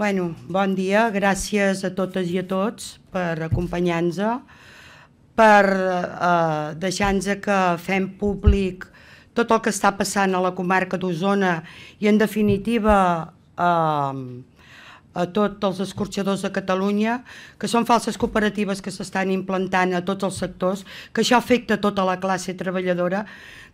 Bueno, bon dia, gràcies a totes i a tots per acompanyar-nos, per eh, deixar-nos que fem públic tot el que està passant a la comarca d'Osona i, en definitiva, eh, a tots els escorxadors de Catalunya, que són falses cooperatives que s'estan implantant a tots els sectors, que això afecta tota la classe treballadora.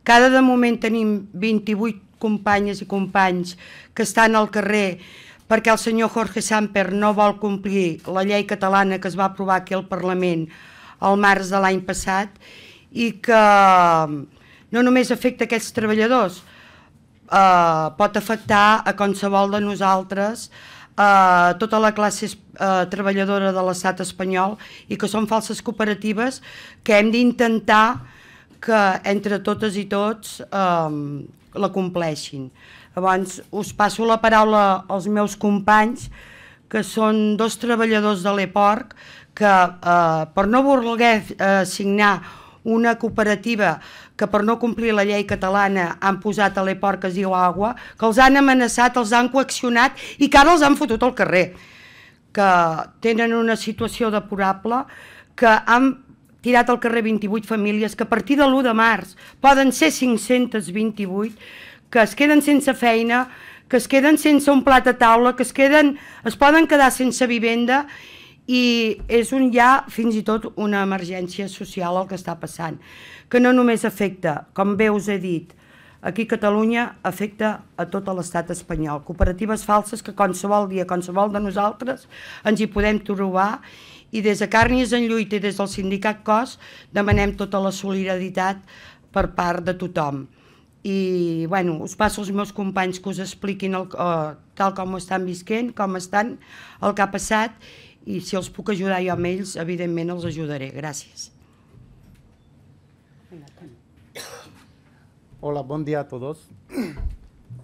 Cada de moment tenim 28 companyes i companys que estan al carrer perquè el senyor Jorge Samper no vol complir la llei catalana que es va aprovar aquí al Parlament al març de l'any passat i que no només afecta aquests treballadors, eh, pot afectar a qualsevol de nosaltres, eh, tota la classe eh, treballadora de l'estat espanyol i que són falses cooperatives que hem d'intentar que entre totes i tots eh, la compleixin. Llavors, us passo la paraula als meus companys, que són dos treballadors de l'EPORC, que eh, per no voler eh, signar una cooperativa que per no complir la llei catalana han posat a l'EPOR que es diu Agua, que els han amenaçat, els han coaccionat i que ara els han fotut al carrer, que tenen una situació deplorable, que han tirat al carrer 28 famílies, que a partir de l'1 de març poden ser 528, que es queden sense feina, que es queden sense un plat a taula, que es, queden, es poden quedar sense vivenda i és un ja fins i tot una emergència social el que està passant, que no només afecta, com bé us he dit, aquí a Catalunya afecta a tot l'estat espanyol. Cooperatives falses que qualsevol dia, qualsevol de nosaltres ens hi podem trobar i des de Carnis en Lluita i des del sindicat COS demanem tota la solidaritat per part de tothom. I bueno, us passo als meus companys que us expliquin el, uh, tal com ho estan visquent, com estan, el que ha passat i si els puc ajudar jo amb ells, evidentment els ajudaré. Gràcies. Hola, buen día a todos.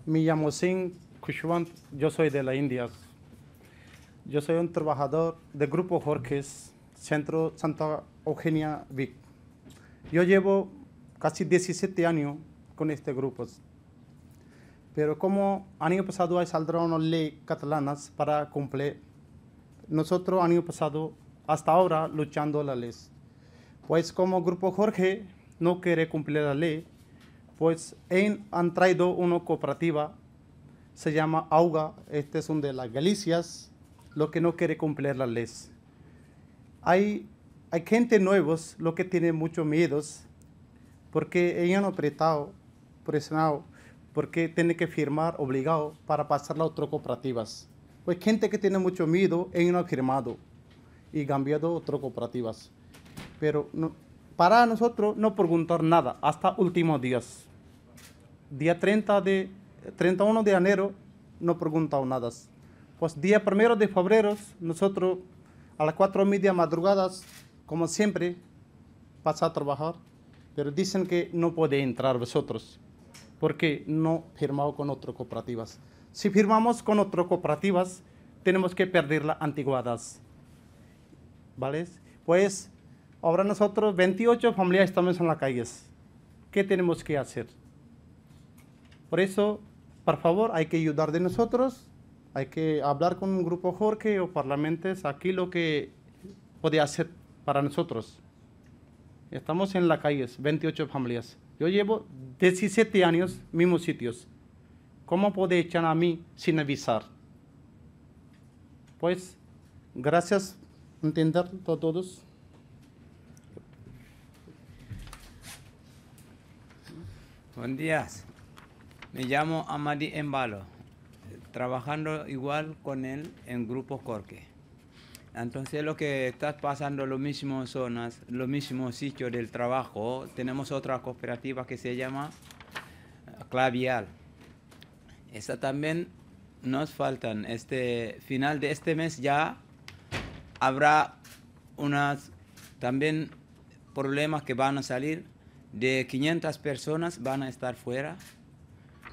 Me llamo Singh Kushwant, yo soy de la India. Yo soy un trabajador del Grupo Jorges, Centro Santa Eugenia Vic. Yo llevo casi 17 años con este grupo. Pero como año pasado hay saldrá una ley catalana para cumplir nosotros año pasado hasta ahora luchando la ley. Pues como Grupo Jorge no quiere cumplir la ley, pues han traído una cooperativa, se llama AUGA, este es un de las Galicias, lo que no quiere cumplir la ley. Hay, hay gente nuevos, lo que tiene muchos miedos, porque ellos han apretado, presionado, porque tiene que firmar obligado para pasar a otras cooperativas. Pues gente que tiene mucho miedo, ellos no han firmado y cambiado otras cooperativas. Pero para nosotros no preguntar nada hasta últimos días. Día 30 de, 31 de enero no preguntado nada. Pues día 1 de febrero nosotros a las 4 y media madrugadas, como siempre, pasa a trabajar, pero dicen que no puede entrar vosotros porque no firmado con otras cooperativas. Si firmamos con otras cooperativas, tenemos que perder las antiguadas. ¿Vale? Pues ahora nosotros, 28 familias, estamos en las calles. ¿Qué tenemos que hacer? Por eso, por favor, hay que ayudar de nosotros, hay que hablar con un grupo Jorge o parlamentos, aquí lo que puede hacer para nosotros. Estamos en las calles, 28 familias. Yo llevo 17 años, mismos sitios. ¿Cómo puede echar a mí sin avisar? Pues, gracias entender a todos. Buen día. Me llamo Amadi Embalo, trabajando igual con él en Grupo Corque. Entonces lo que está pasando, los mismos zonas, los mismos sitios del trabajo, tenemos otra cooperativa que se llama Clavial. Esta también nos faltan. Este final de este mes ya habrá unas también problemas que van a salir. De 500 personas van a estar fuera.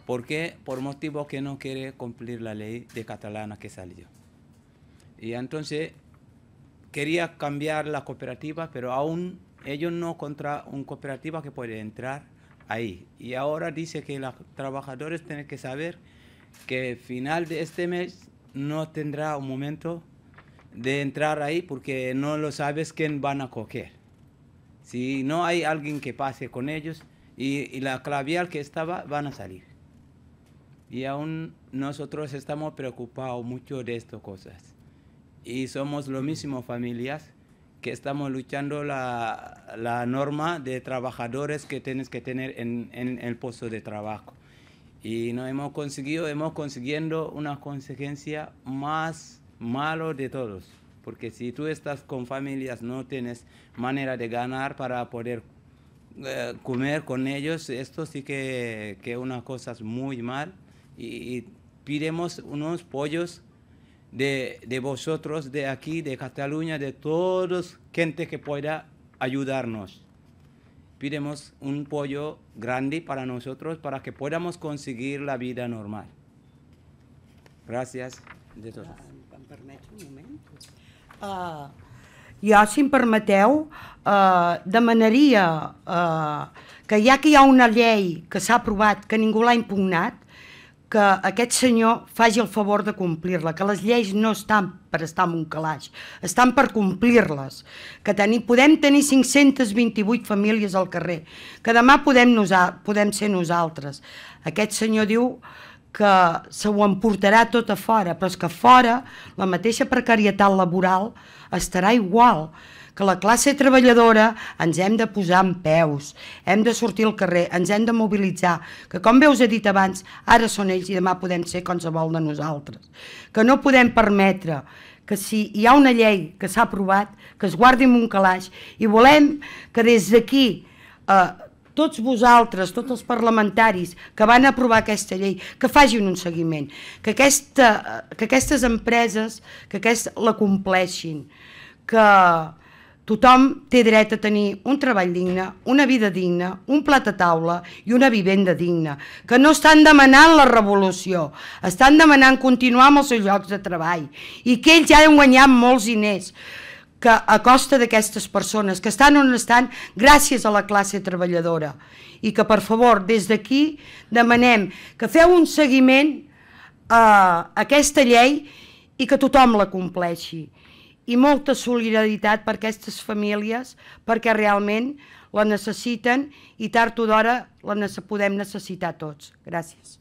¿Por qué? Por motivo que no quiere cumplir la ley de catalana que salió. Y entonces quería cambiar la cooperativa, pero aún ellos no contra una cooperativa que puede entrar ahí. Y ahora dice que los trabajadores tienen que saber que final de este mes no tendrá un momento de entrar ahí porque no lo sabes quién van a coger. Si no hay alguien que pase con ellos y, y la clavial que estaba, van a salir. Y aún nosotros estamos preocupados mucho de estas cosas. Y somos lo mismo familias que estamos luchando la, la norma de trabajadores que tienes que tener en, en el puesto de trabajo. Y no hemos conseguido, hemos consiguiendo una consecuencia más malo de todos. Porque si tú estás con familias, no tienes manera de ganar para poder eh, comer con ellos, esto sí que es una cosa muy mal. Y, y pidemos unos pollos de, de, vosotros, de aquí, de Cataluña, de todos gente que pueda ayudarnos. Pidemos un pollo grande para nosotros para que podamos conseguir la vida normal. Gracias de todos. Em permets un moment? Uh, jo, si em permeteu, uh, demanaria uh, que ja que hi ha una llei que s'ha aprovat, que ningú l'ha impugnat, que aquest senyor faci el favor de complir-la, que les lleis no estan per estar en un calaix, estan per complir-les, que teni, podem tenir 528 famílies al carrer, que demà podem, nosa, podem ser nosaltres. Aquest senyor diu que se ho emportarà tot a fora, però és que fora la mateixa precarietat laboral estarà igual, que la classe treballadora ens hem de posar en peus, hem de sortir al carrer, ens hem de mobilitzar, que com bé us he dit abans, ara són ells i demà podem ser qualsevol de nosaltres, que no podem permetre que si hi ha una llei que s'ha aprovat, que es guardi en un calaix i volem que des d'aquí eh, tots vosaltres, tots els parlamentaris que van aprovar aquesta llei, que facin un seguiment, que, aquesta, que aquestes empreses que aquest, la compleixin, que tothom té dret a tenir un treball digne, una vida digna, un plat a taula i una vivenda digna, que no estan demanant la revolució, estan demanant continuar amb els seus llocs de treball. I que ells ja han guanyat molts diners, que a costa d'aquestes persones que estan on estan gràcies a la classe treballadora. I que per favor des d'aquí demanem que feu un seguiment a aquesta llei i que tothom la compleixi i molta solidaritat per aquestes famílies perquè realment la necessiten i tard o d'hora la podem necessitar tots. Gràcies.